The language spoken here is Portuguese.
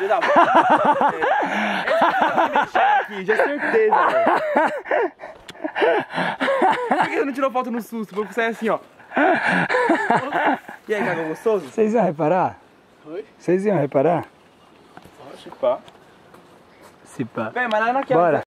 Filho da puta. Esse cara aqui, já é certeza, velho. Por que você não tirou foto no susto? Vou sair assim, ó. E aí, cagou gostoso? Vocês iam reparar? Oi? Vocês iam reparar? Se pá. Se pá. Vem, mas lá naquela. Bora.